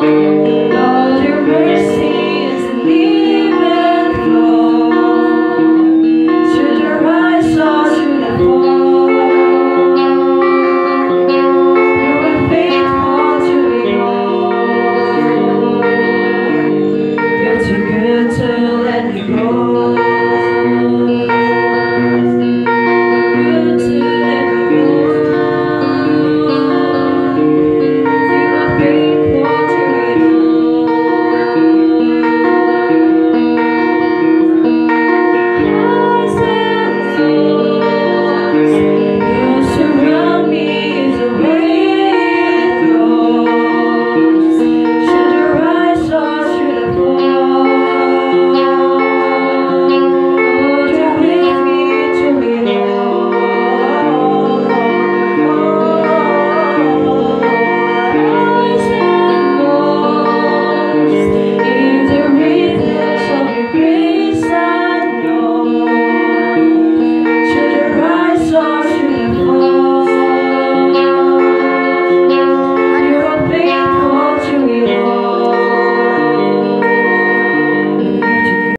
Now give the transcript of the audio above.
Música